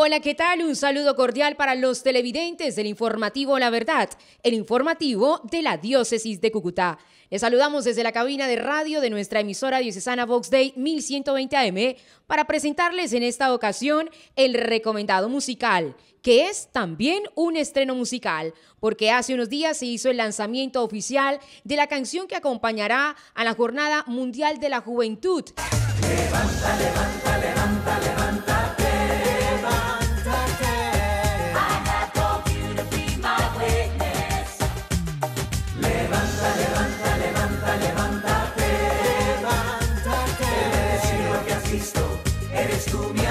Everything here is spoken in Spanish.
Hola, ¿qué tal? Un saludo cordial para los televidentes del informativo La Verdad, el informativo de la diócesis de Cúcuta. Les saludamos desde la cabina de radio de nuestra emisora diocesana Vox Day 1120 AM para presentarles en esta ocasión el recomendado musical, que es también un estreno musical, porque hace unos días se hizo el lanzamiento oficial de la canción que acompañará a la Jornada Mundial de la Juventud. Levanta, levanta, Cristo, eres tú mi